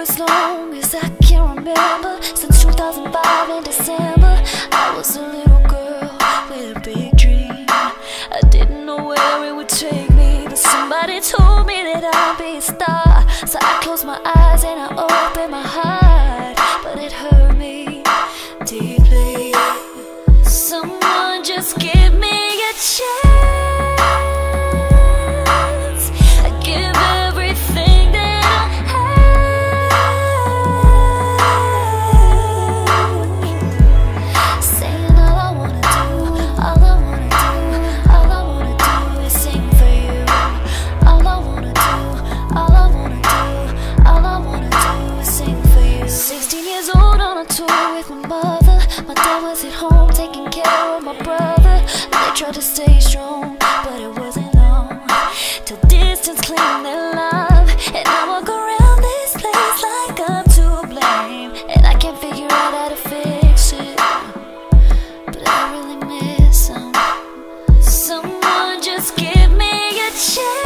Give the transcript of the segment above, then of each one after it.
as long as I can remember. Since 2005 in December I was a little girl with a big dream. I didn't know where it would take me But somebody told me that I'd be a star. So I closed my eyes and I opened my heart. tour with my mother. My dad was at home taking care of my brother. They tried to stay strong, but it wasn't long till distance claimed their love. And I walk around this place like I'm to blame, and I can't figure out how to fix it. But I really miss them. Someone just give me a chance.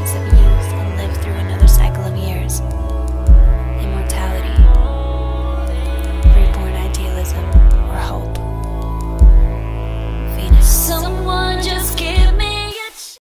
conditions you